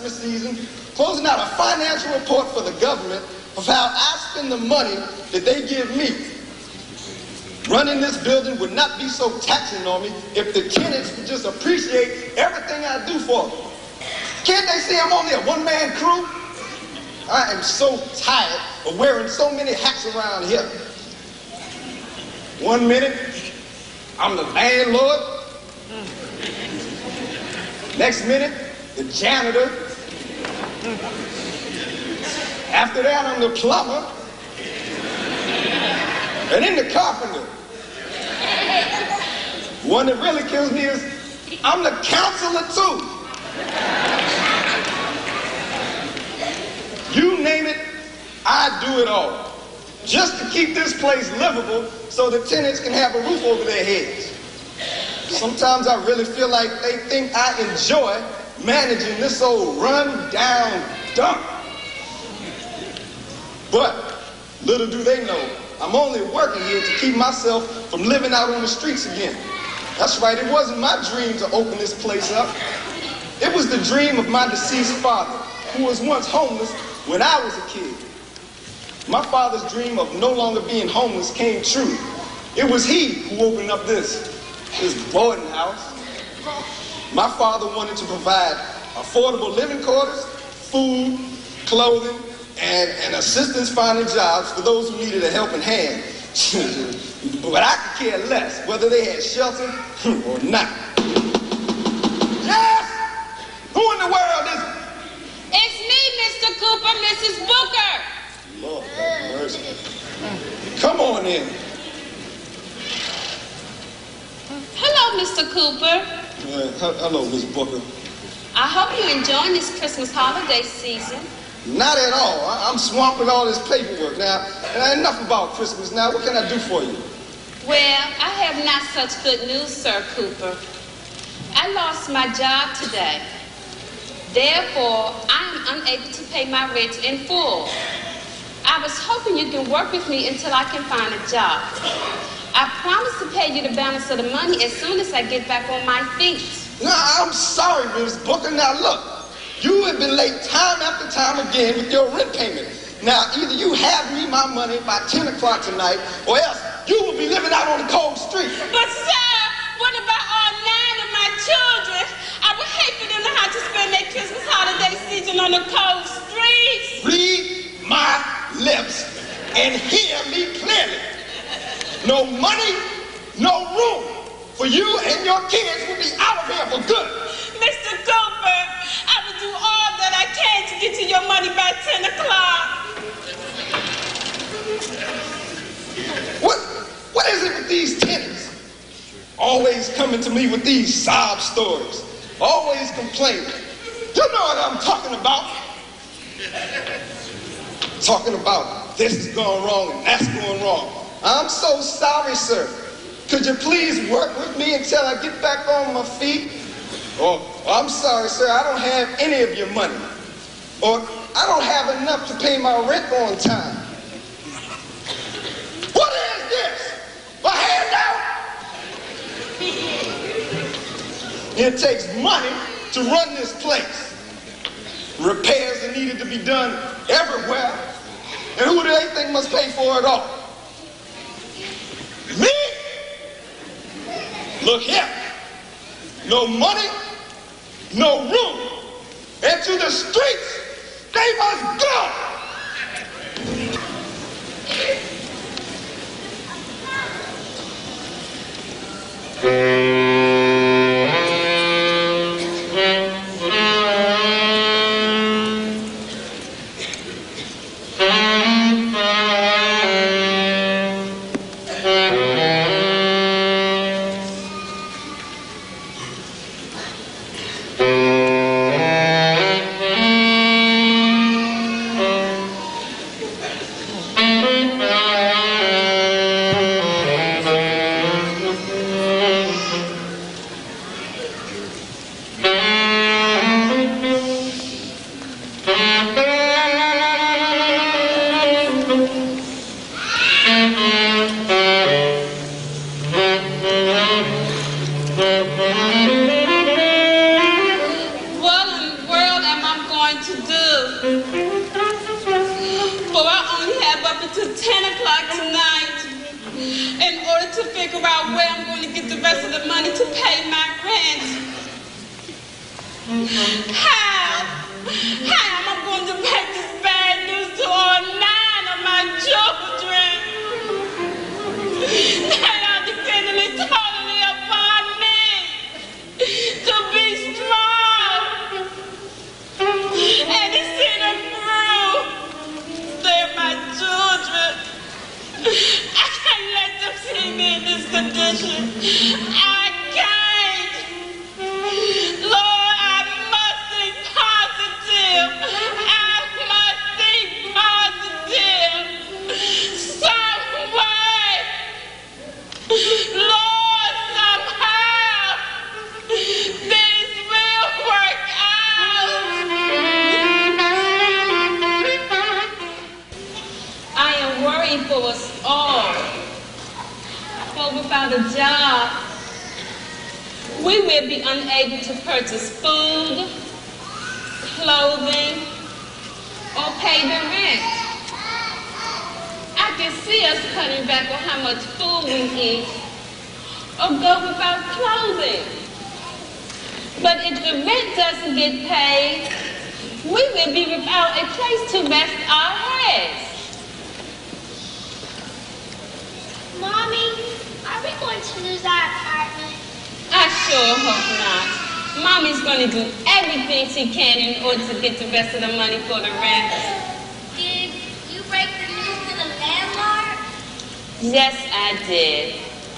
Christmas season, closing out a financial report for the government of how I spend the money that they give me. Running this building would not be so taxing on me if the tenants would just appreciate everything I do for them. Can't they see I'm only a one-man crew? I am so tired of wearing so many hats around here. One minute, I'm the landlord. Next minute, the janitor. After that, I'm the plumber. And then the carpenter. One that really kills me is I'm the counselor too. You name it, I do it all. Just to keep this place livable so the tenants can have a roof over their heads. Sometimes I really feel like they think I enjoy managing this old run down dump. But little do they know, I'm only working here to keep myself from living out on the streets again. That's right, it wasn't my dream to open this place up. It was the dream of my deceased father, who was once homeless when I was a kid. My father's dream of no longer being homeless came true. It was he who opened up this, this boarding house. My father wanted to provide affordable living quarters, food, clothing, and, and assistance finding jobs for those who needed a helping hand. but I could care less whether they had shelter or not. Yes! Who in the world is it? It's me, Mr. Cooper, Mrs. Booker. Lord have mercy. Come on in. Hello, Mr. Cooper. Hello, Miss Booker. I hope you're enjoying this Christmas holiday season. Not at all. I- I'm swamped with all this paperwork. Now, enough about Christmas. Now, what can I do for you? Well, I have not such good news, Sir Cooper. I lost my job today. Therefore, I am unable to pay my rent in full. I was hoping you can work with me until I can find a job. I promise to pay you the balance of the money as soon as I get back on my feet. No, I'm sorry, Miss Booker. Now, look, you have been late time after time again with your rent payment. Now, either you have me my money by 10 o'clock tonight, or else you will be living out on the cold street. But sir, what about all nine of my children? I would hate for them to have to spend their Christmas holiday season on the cold streets. Read my lips and hear me clearly. No money, no room for you and your kids will be out of here for good. Mr. Cooper, I will do all that I can to get you your money by 10 o'clock. What, what is it with these tenants? Always coming to me with these sob stories. Always complaining. You know what I'm talking about. Talking about this is going wrong and that's going wrong. I'm so sorry, sir. Could you please work with me until I get back on my feet? Or, I'm sorry, sir, I don't have any of your money. Or, I don't have enough to pay my rent on time. What is this? A handout? It takes money to run this place. Repairs are needed to be done everywhere. And who do they think must pay for it all? Me? Look here. No money, no room. And to the streets, they must go. Thank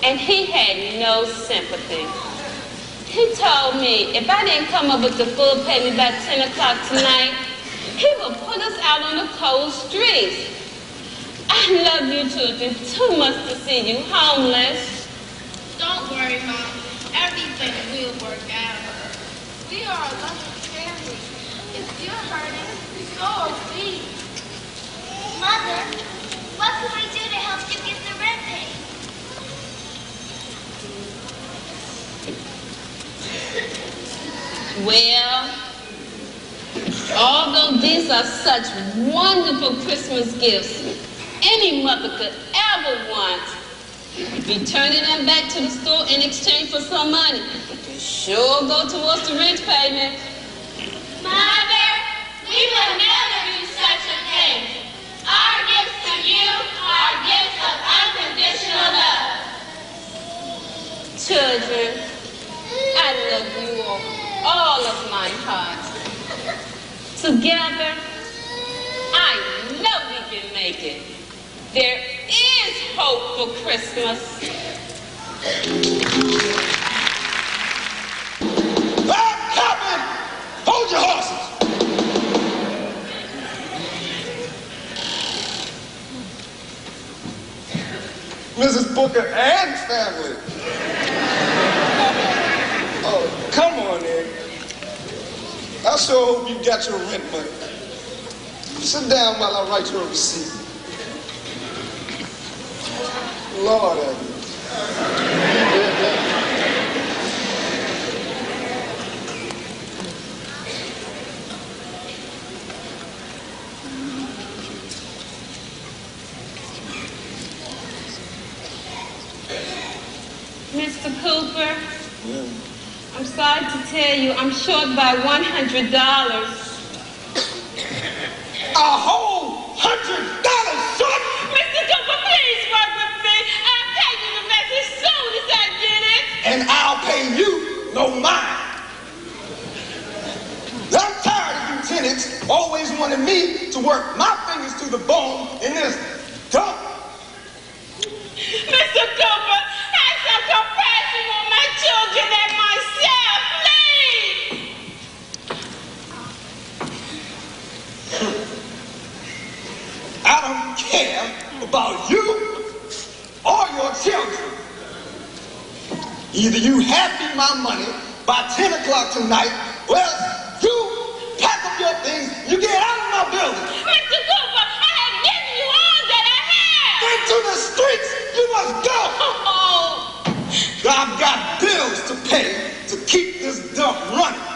And he had no sympathy. He told me if I didn't come up with the full payment by 10 o'clock tonight, he would put us out on the cold streets. I love you children too much to see you homeless. Don't worry, Mom. Everything will work out. We are a loving family. If you're hurting, so are we. Mother, what can we do to help you get the rent paid? Well, although these are such wonderful Christmas gifts any mother could ever want, returning them back to the store in exchange for some money will sure go towards the rent payment. Mother, we would never do such a thing. Our gifts to you are gifts of unconditional love. Children, I love you all, all of my heart. Together, I know we can make it. There is hope for Christmas. Hold your horses! Mrs. Booker and family. Oh, come on in. I sure hope you got your rent money. Sit down while I write you a receipt. Lord. Mr. Cooper, I'm sorry to tell you I'm short by $100. A whole hundred dollars short! Mr. Cooper, please work with me. I'll pay you the rest as soon as I get it. and I'll pay you no mind. I'm tired of you tenants always wanting me to work my fingers to the bone in this dump. Mr. Cooper, have some compassion on my children and myself, please. I don't care about you or your children. Either you have me my money by 10 o'clock tonight, or else you pack up your things, you get out of my building. Mr. Cooper, I have given you all that I have. Into the streets, you must go. Oh, I've got bills to pay to keep this dump running.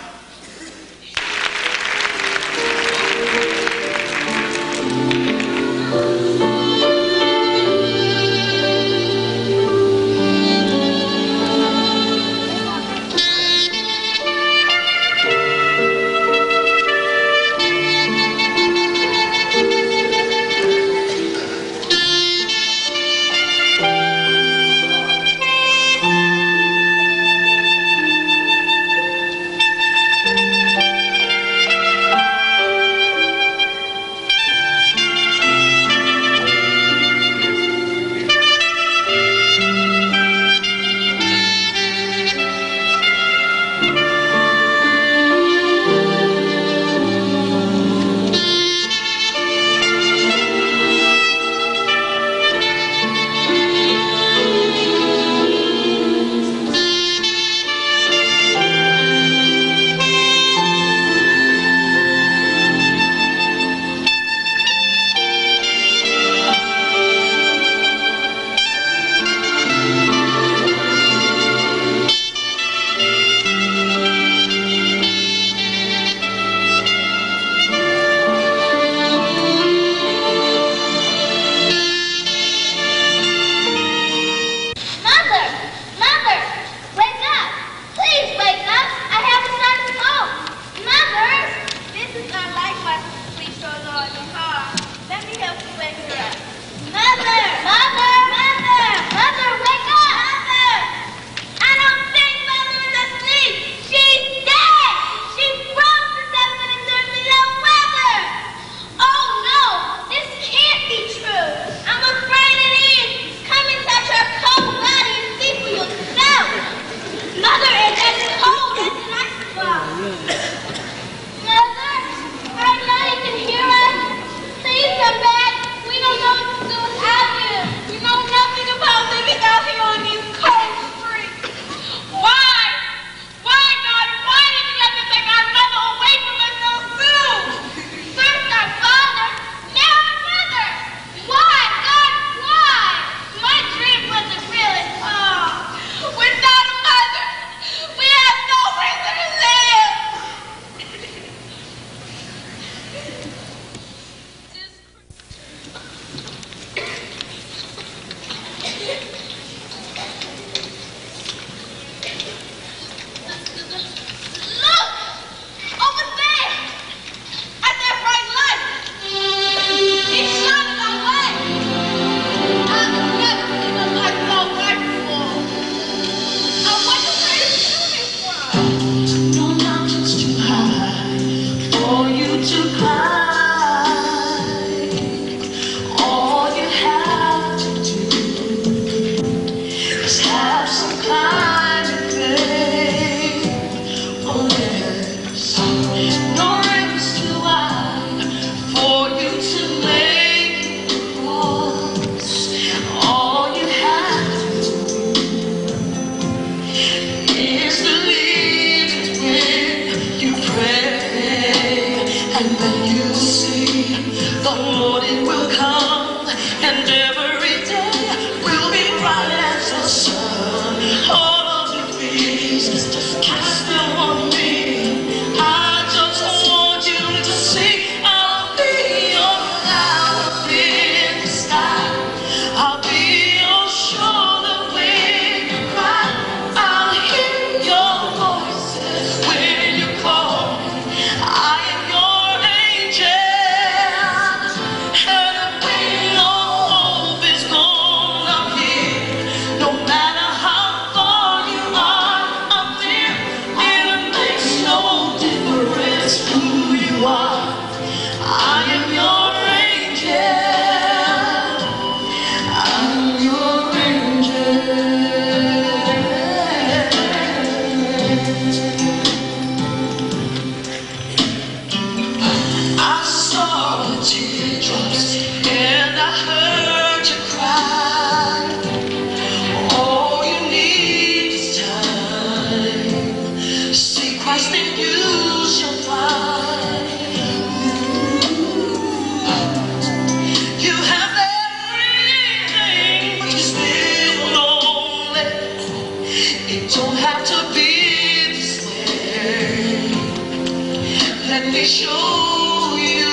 show you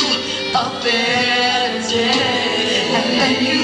a better day. And you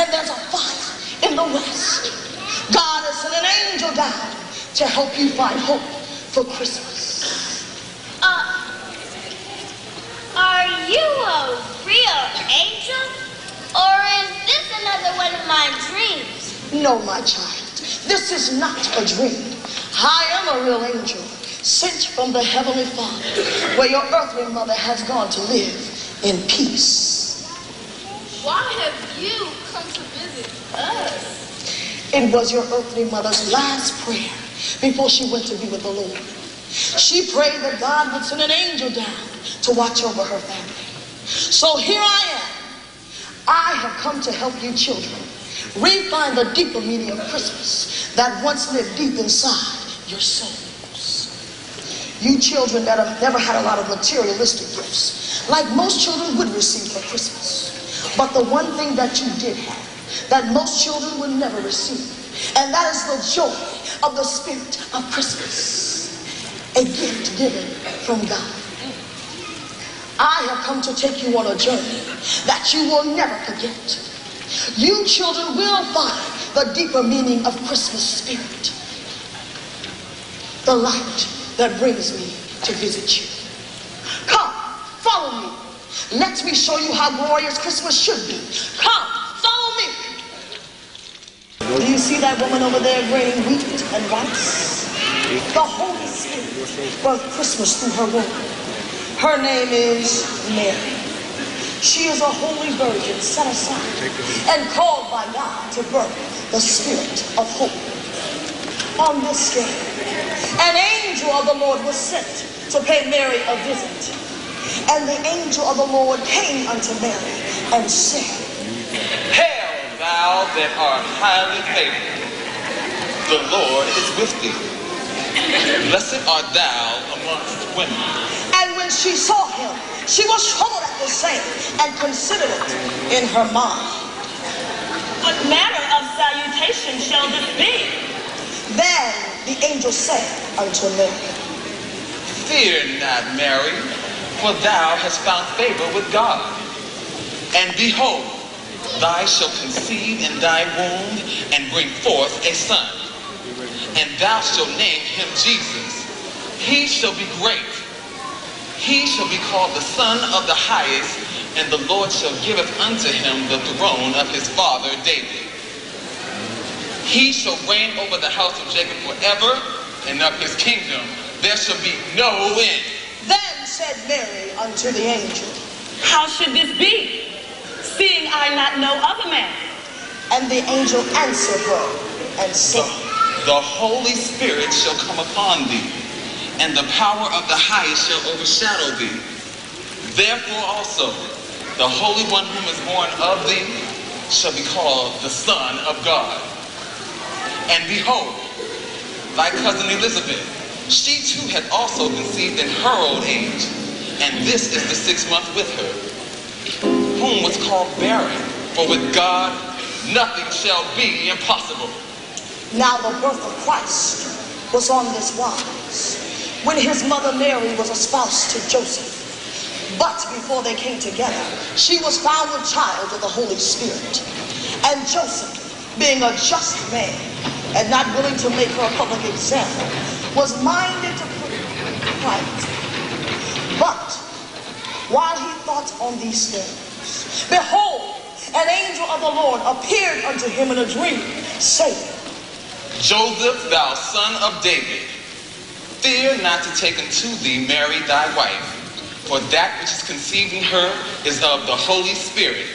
and there's a fire in the west. God has sent an angel down to help you find hope for Christmas. Uh, are you a real angel? Or is this another one of my dreams? No, my child. This is not a dream. I am a real angel sent from the Heavenly Father, where your earthly mother has gone to live in peace. Why have you comes to visit us. It was your earthly mother's last prayer before she went to be with the Lord. She prayed that God would send an angel down to watch over her family. So here I am. I have come to help you children refine the deeper meaning of Christmas that once lived deep inside your souls. You children that have never had a lot of materialistic gifts, like most children would receive for Christmas. But the one thing that you did have that most children would never receive, and that is the joy of the spirit of Christmas, a gift given from God. I have come to take you on a journey that you will never forget. You children will find the deeper meaning of Christmas spirit. The light that brings me to visit you. Come, follow me. Let me show you how glorious Christmas should be. Come, follow me. Do you see that woman over there graining wheat and rice? The Holy Spirit brought Christmas through her womb. Her name is Mary. She is a holy virgin set aside and called by God to birth the spirit of hope. On this day, an angel of the Lord was sent to pay Mary a visit. And the angel of the Lord came unto Mary and said, Hail, thou that art highly favored. The Lord is with thee. Blessed art thou amongst women. And when she saw him, she was troubled at the same and considered it in her mind. What manner of salutation shall this be? Then the angel said unto Mary, Fear not, Mary, for thou hast found favor with God. And behold, thou shalt conceive in thy womb and bring forth a son. And thou shalt name him Jesus. He shall be great. He shall be called the Son of the Highest, and the Lord shall giveth unto him the throne of his father David. He shall reign over the house of Jacob forever, and of his kingdom there shall be no end. Then said Mary unto the angel, How should this be, seeing I not know other man? and the angel answered her and The, said, the Holy Spirit shall come upon thee, and the power of the highest shall overshadow thee. Therefore also, the Holy One whom is born of thee shall be called the Son of God. And behold, thy cousin Elizabeth, she too had also conceived in her old age, and this is the sixth month with her, whom was called barren, for with God nothing shall be impossible. Now the birth of Christ was on this wise, when his mother Mary was espoused to Joseph. But before they came together, she was found a child of the Holy Spirit. And Joseph, being a just man and not willing to make her a public example, was minded to put private. But while he thought on these things, behold, an angel of the Lord appeared unto him in a dream, saying, Joseph, thou son of David, fear not to take unto thee Mary thy wife, for that which is conceived in her is of the Holy Spirit.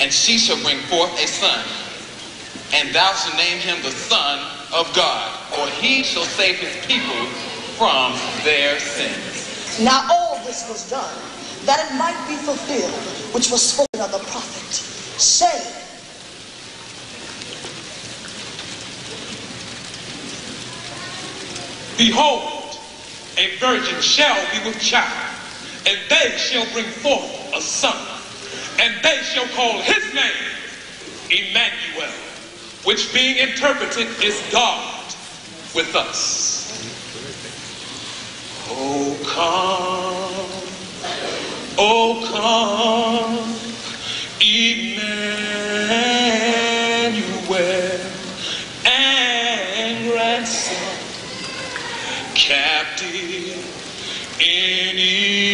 And she shall bring forth a son, and thou shalt name him the Son of God, for he shall save his people from their sins. Now all this was done, that it might be fulfilled, which was spoken of the prophet, saying, Behold, a virgin shall be with child, and they shall bring forth a son, and they shall call his name Emmanuel, which being interpreted is God with us. Oh, come, oh, come, Emmanuel, and ransom captive in Israel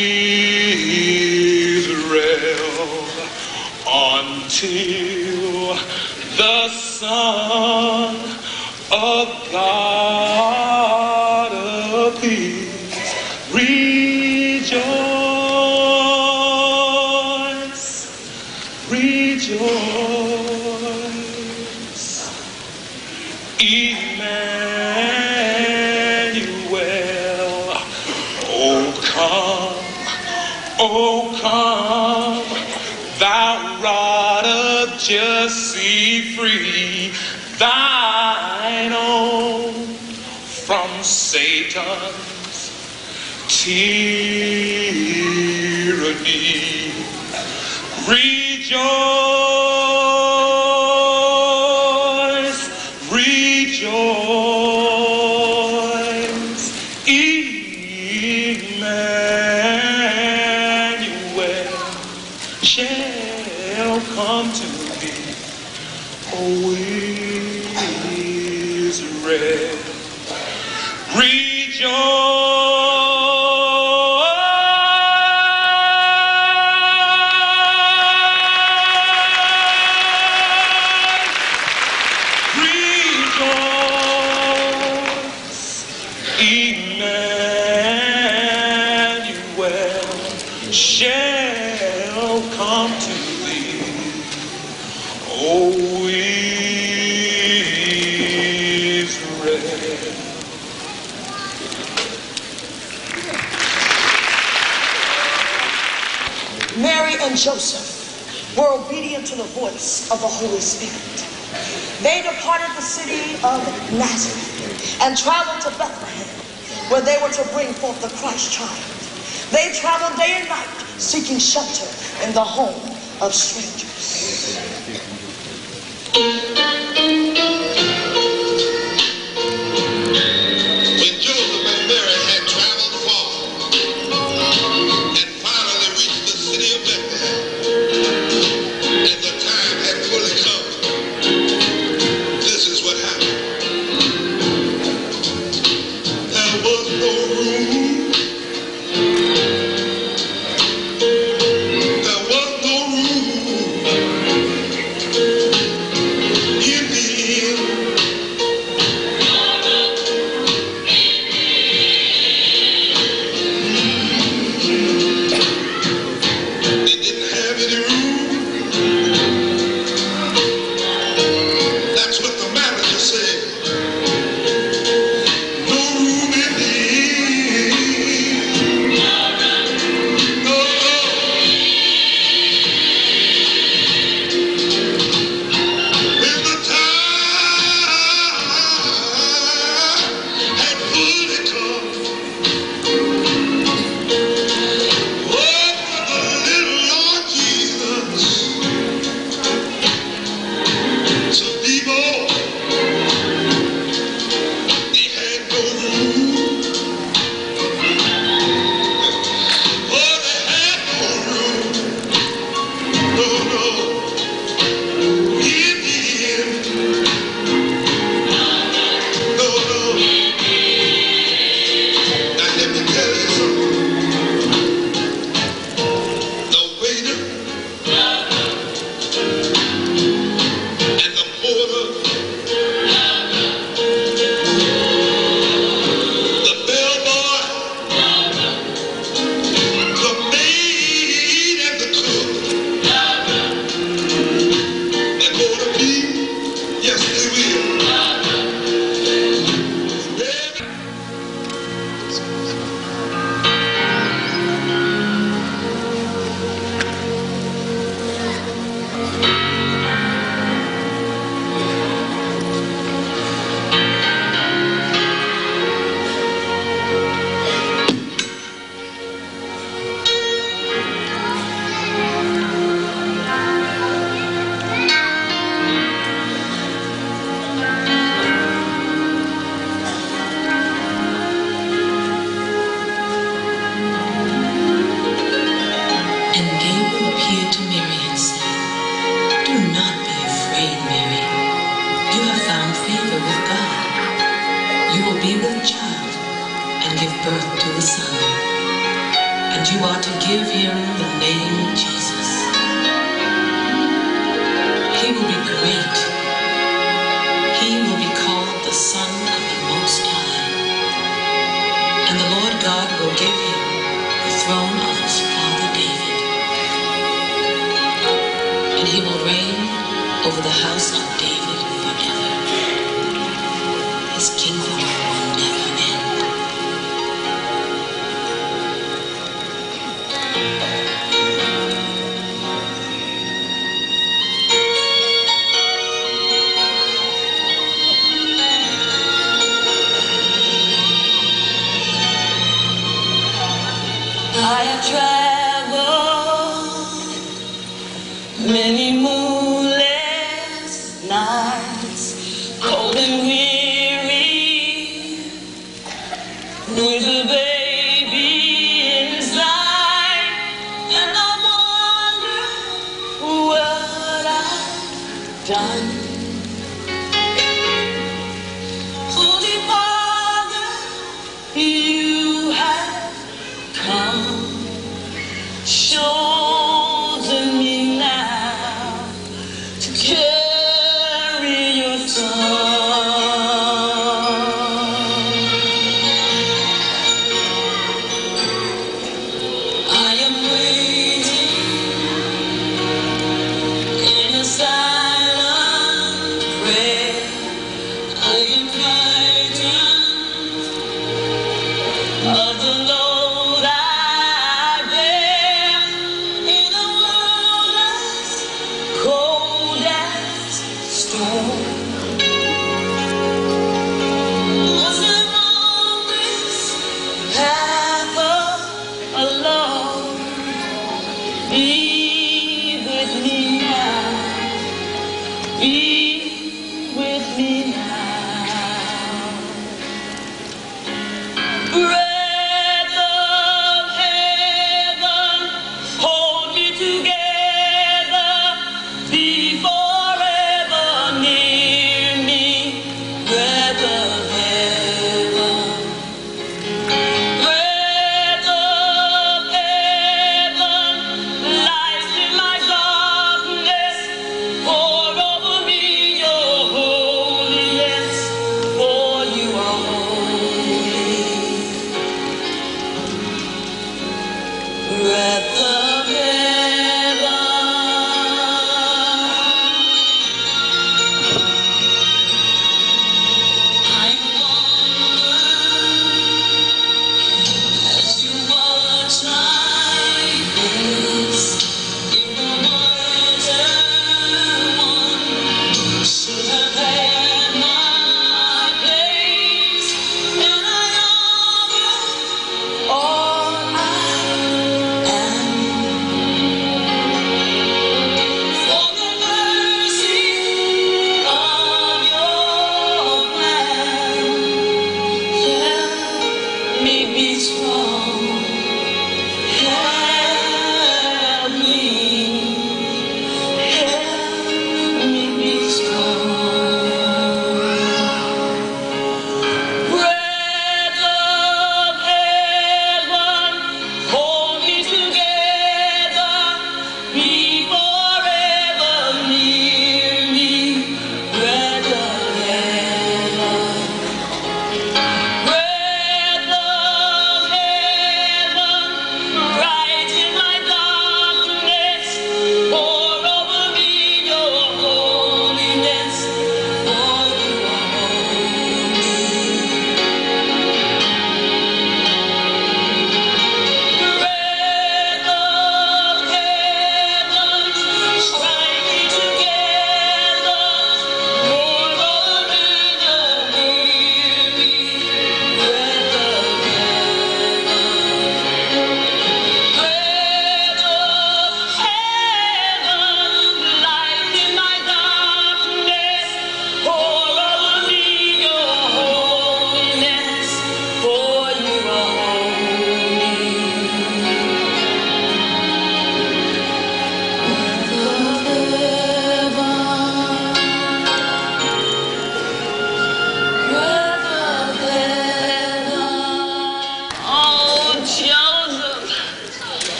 until the Son of God appears. Rejoice, Holy Spirit. They departed the city of Nazareth and traveled to Bethlehem, where they were to bring forth the Christ child. They traveled day and night seeking shelter in the home of strangers.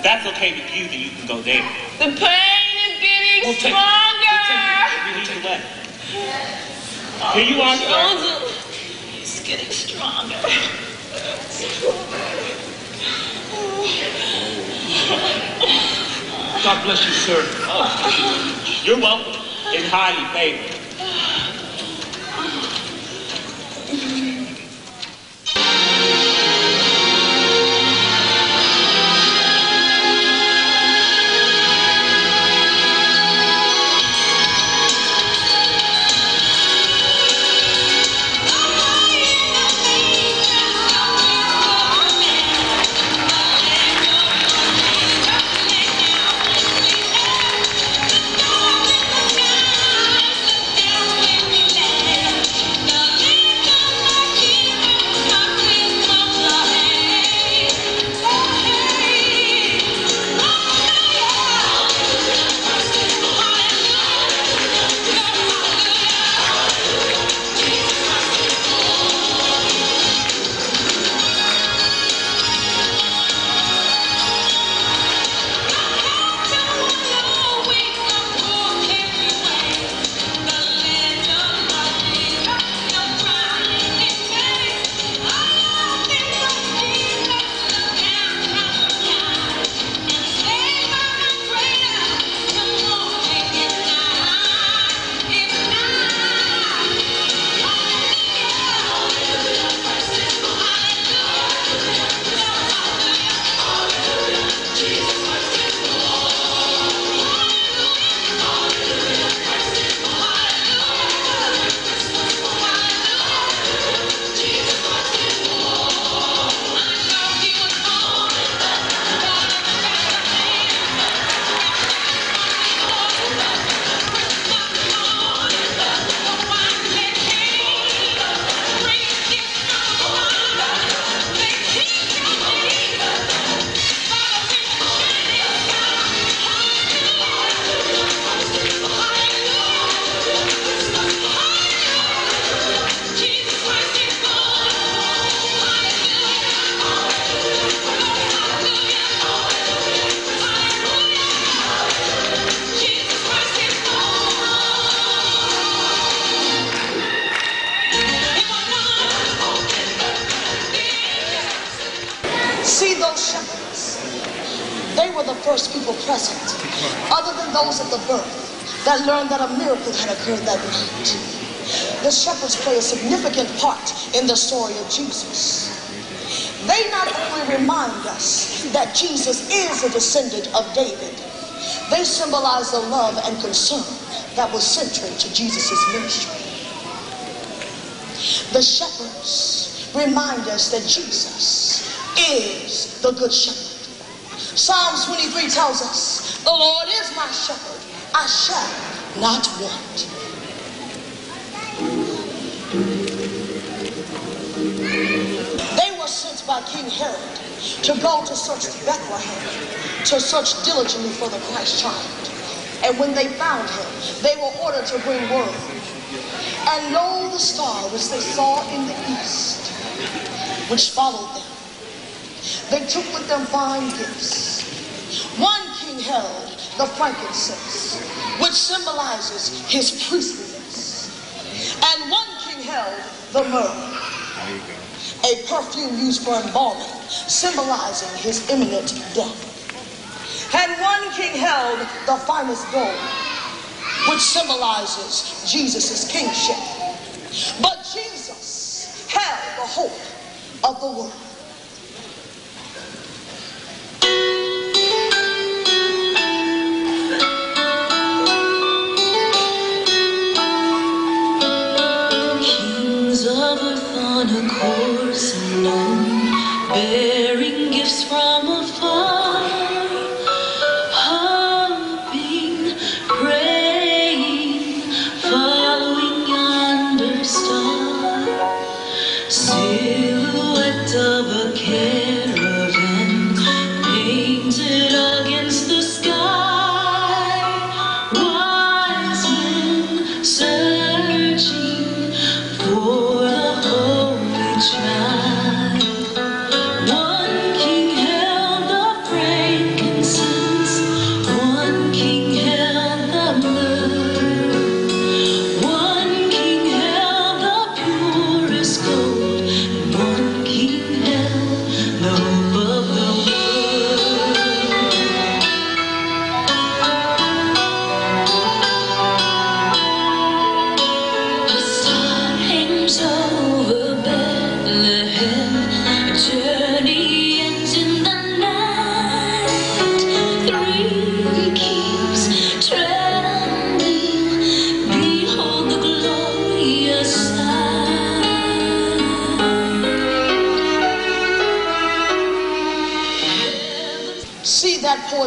If that's okay with you, then you can go there. The pain is getting We'll take it. stronger. You lead the way. Here you are, sir. Is getting stronger. God bless you, sir. You're welcome. It's highly favored. They were the first people present, other than those at the birth, that learned that a miracle had occurred that night. The shepherds play a significant part in the story of Jesus. They not only remind us that Jesus is a descendant of David, they symbolize the love and concern that was central to Jesus' ministry. The shepherds remind us that Jesus is the good shepherd. Psalms 23 tells us, The Lord is my shepherd, I shall not want. They were sent by King Herod to go to search Bethlehem, to search diligently for the Christ child. And when they found him, they were ordered to bring word. And lo, the star which they saw in the east, which followed them. They took with them fine gifts. One king held the frankincense, which symbolizes his priestliness. And one king held the myrrh, a perfume used for embalming, symbolizing his imminent death. And one king held the finest gold, which symbolizes Jesus' kingship. But Jesus held the hope of the world. Unknown,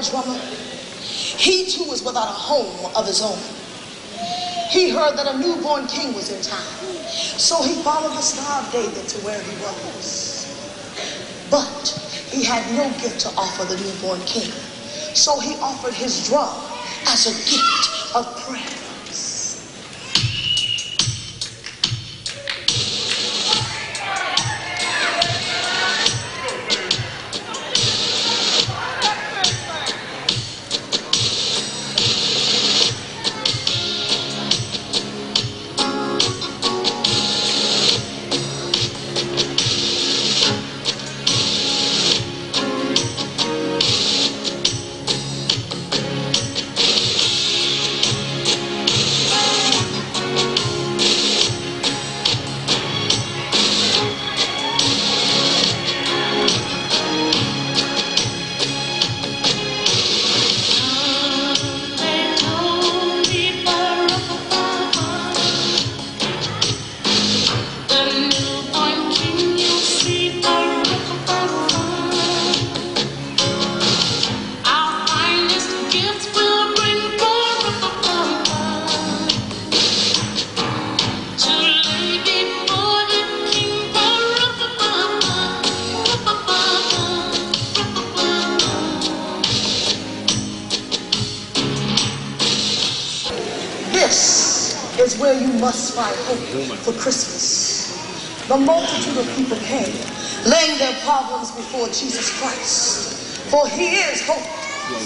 drummer? He too was without a home of his own. He heard that a newborn king was in town. So he followed the Star of David to where he was. But he had no gift to offer the newborn king. So he offered his drum as a gift of praise.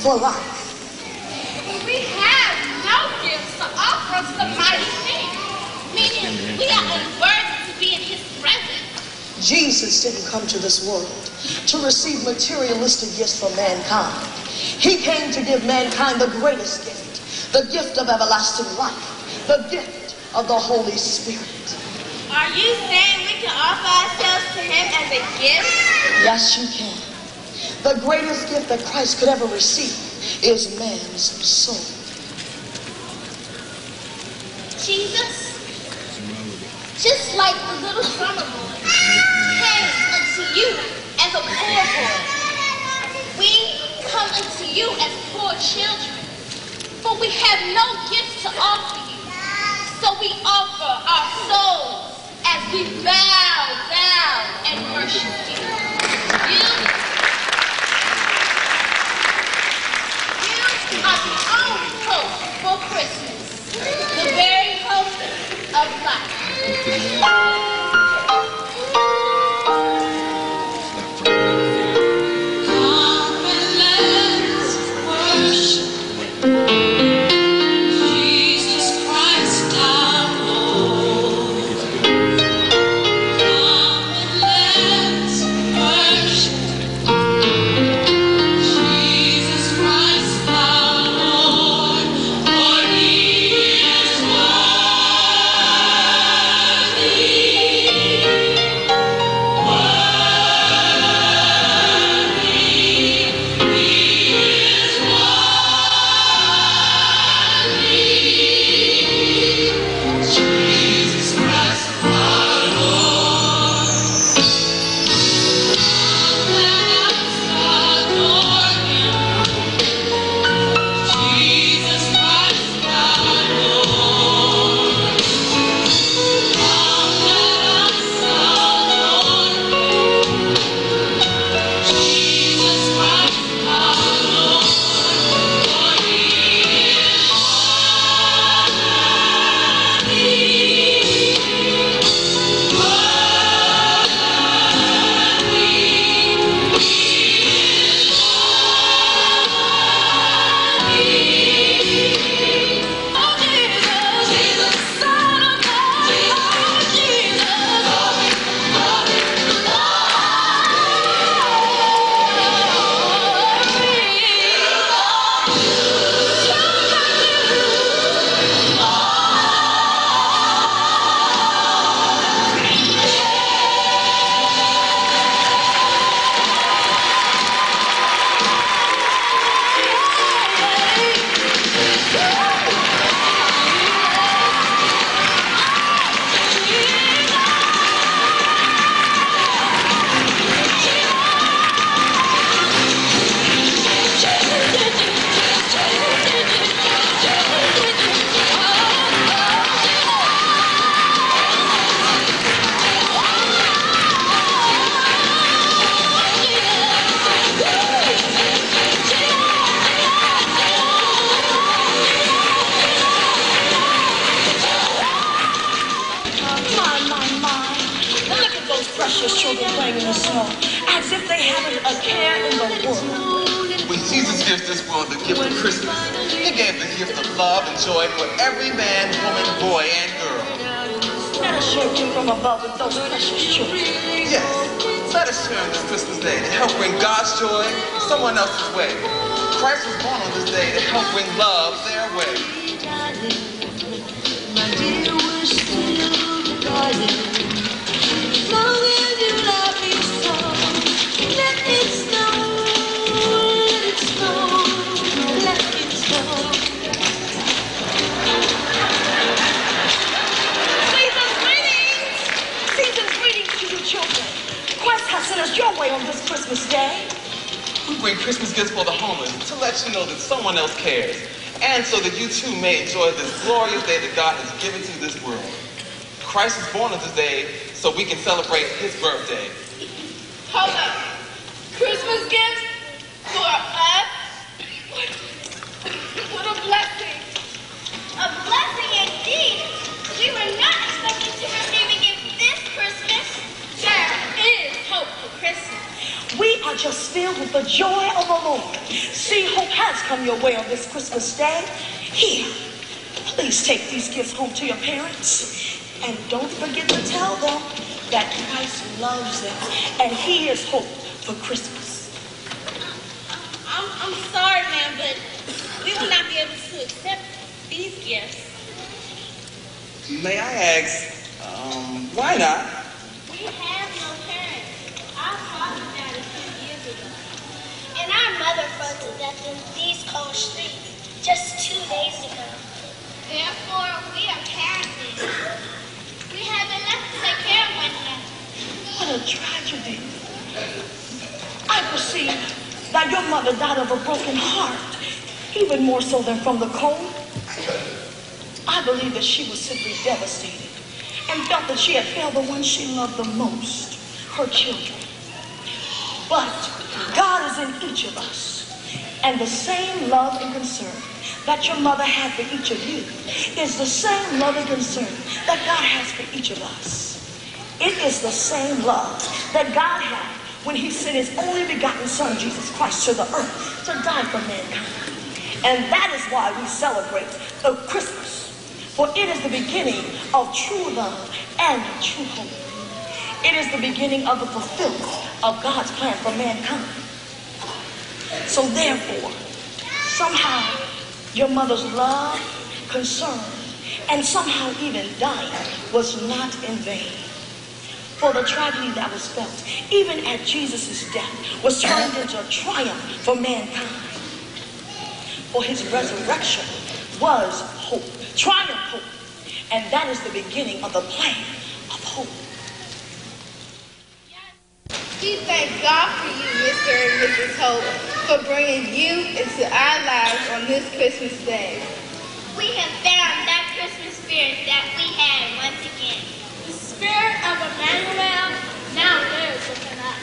For life. We have no gifts to offer to the mighty king, meaning we are unworthy to be in his presence. Jesus didn't come to this world to receive materialistic gifts from mankind. He came to give mankind the greatest gift, the gift of everlasting life, the gift of the Holy Spirit. Are you saying we can offer ourselves to him as a gift? Yes, you can. The greatest gift that Christ could ever receive is man's soul. Jesus, just like the little drummer boy came unto you as a poor boy, we come unto you as poor children, for we have no gifts to offer you. So we offer our souls as we bow down and worship you. You, you are the only hope for Christmas, the very hope of life. Way. Christ was born on this day to help bring love someone else cares, and so that you too may enjoy this glorious day that God has given to this world. Christ was born on this day so we can celebrate his birthday. Your way on this Christmas day. Here, please take these gifts home to your parents. And don't forget to tell them that Christ loves them and he is hope for Christmas. I'm, I'm sorry, ma'am, but we will not be able to accept these gifts. May I ask, um, why not? We have no parents. Our father died a few years ago. And our mother froze to death in these cold streets just two days ago. Therefore, we are parentless. We haven't left to take care of one. What a tragedy. I perceive that your mother died of a broken heart, even more so than from the cold. I believe that she was simply devastated and felt that she had failed the one she loved the most, her children. But God is in each of us, and the same love and concern that your mother had for each of you is the same love and concern that God has for each of us. It is the same love that God had when he sent his only begotten son, Jesus Christ, to the earth to die for mankind. And that is why we celebrate the Christmas, for it is the beginning of true love and true hope. It is the beginning of the fulfillment of God's plan for mankind. So therefore, somehow your mother's love, concern, and somehow even dying was not in vain. For the tragedy that was felt, even at Jesus' death, was turned into a triumph for mankind. For his resurrection was hope, triumph hope. And that is the beginning of the plan of hope. We thank God for you, Mr. and Mrs. Hope, for bringing you into our lives on this Christmas day. We have found that Christmas spirit that we had once again. The spirit of Emmanuel now lives within us.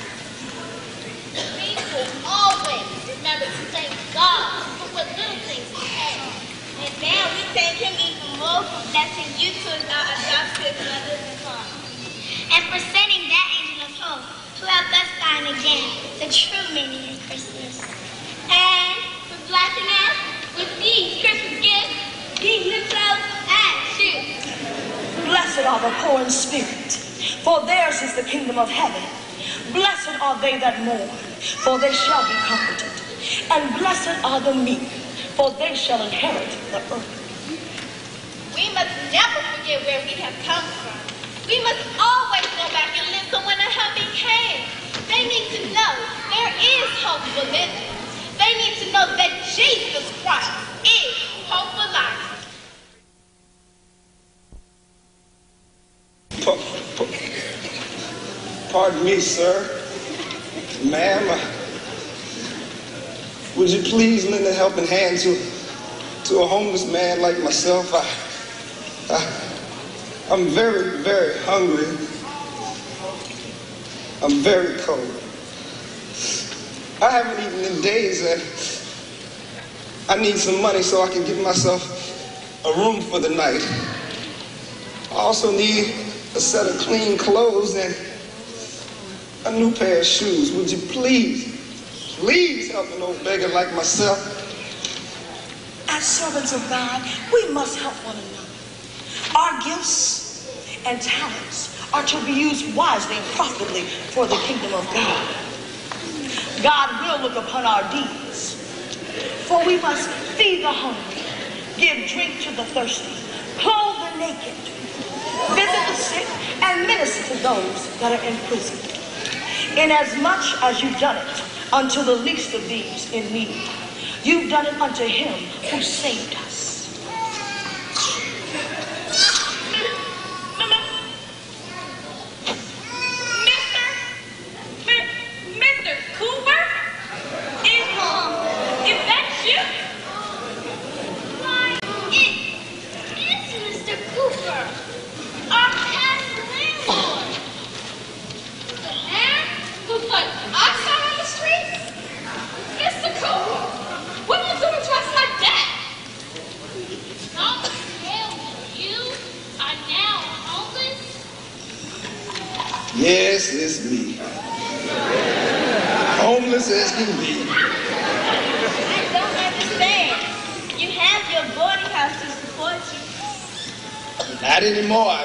We will always remember to thank God for what little things we have. And now we thank him even more for blessing you to our adopted mother and father. And for sending that angel of hope help us find again the true meaning of Christmas. And for blessing us with these Christmas gifts, these missiles, and shoes. Blessed are the poor in spirit, for theirs is the kingdom of heaven. Blessed are they that mourn, for they shall be comforted. And blessed are the meek, for they shall inherit the earth. We must never forget where we have come from. We must always go back and lend someone a helping hand. They need to know there is hope for living. They need to know that Jesus Christ is hope for life. Pa- pa- Pardon me, sir. Ma'am, uh, would you please lend a helping hand to, to a homeless man like myself? I, I, I'm very, very hungry. I'm very cold. I haven't eaten in days and I need some money so I can give myself a room for the night. I also need a set of clean clothes and a new pair of shoes. Would you please, please help an old beggar like myself? As servants of God, we must help one another. Our gifts and talents are to be used wisely and profitably for the kingdom of God. God will look upon our deeds, for we must feed the hungry, give drink to the thirsty, clothe the naked, visit the sick, and minister to those that are in prison. Inasmuch as you've done it unto the least of these in need, you've done it unto him who saved us. Mr. Cooper? Is, is that you? Why, it, it's Mr. Cooper, our past landlord. The man who put us out on the streets? Mr. Cooper, what are you doing dressed like that? Don't tell me you are now homeless. Yes, it's me. Homeless as can be. I don't understand. You have your boarding house to support you. Not anymore,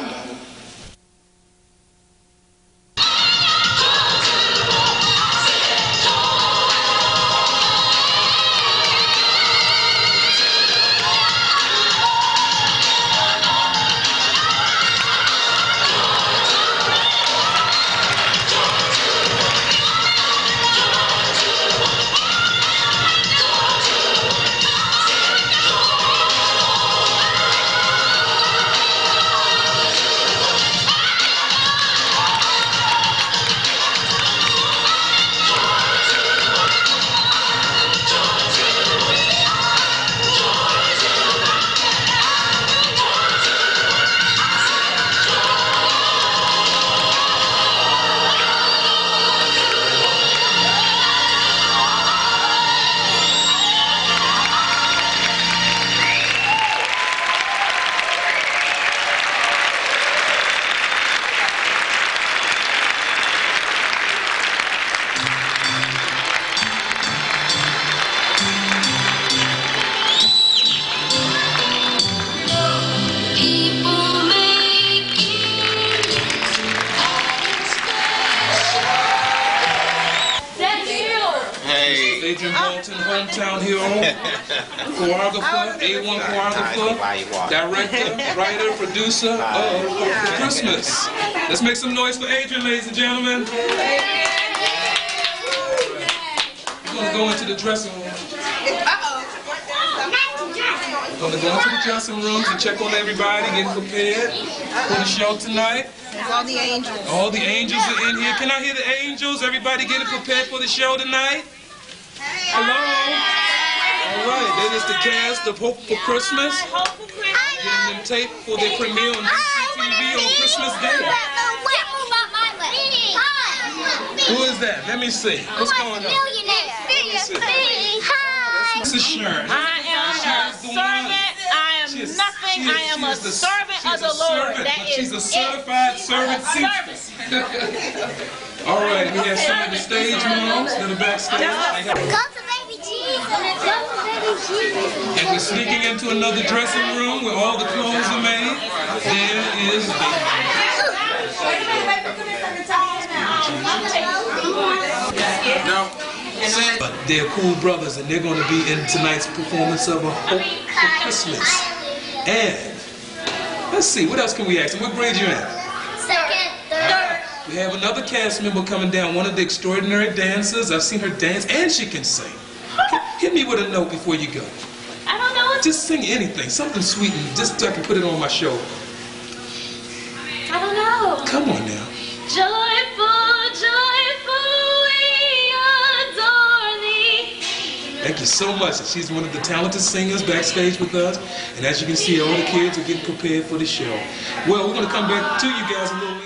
Adrian Bolton, hometown hero, choreographer, A1 choreographer, director, writer, producer of Christmas. Let's make some noise for Adrian, ladies and gentlemen. We're gonna go into the dressing room. We're gonna go into the dressing rooms and check on everybody, getting prepared for the show tonight. All the angels. All the angels are in here. Can I hear the angels? Everybody getting prepared for the show tonight? Hello? All right, that is the cast of Hope for Christmas. Getting them taped for their premiere on TV on Christmas Day. Who is that? Let me see. What's going on? This is Sharon. I am a servant. I am nothing. I am a servant of the Lord. Servant, That is she's a it. certified servant. All right, we have some of the stage moms that are backstage. Go to baby Jesus. Go to baby Jesus. And we're sneaking into another dressing room where all the clothes are made. There is No. But they're cool brothers, and they're going to be in tonight's performance of A Hope for Christmas. And let's see, what else can we ask them? What grade you in? Second, third. We have another cast member coming down, one of the extraordinary dancers. I've seen her dance, and she can sing. Hit me with a note before you go. I don't know. Just sing anything, something sweet, and just so I can put it on my show. I don't know. Come on now. Joyful, Thank you so much. She's one of the talented singers backstage with us. And as you can see, all the kids are getting prepared for the show. Well, we're going to come back to you guys a little.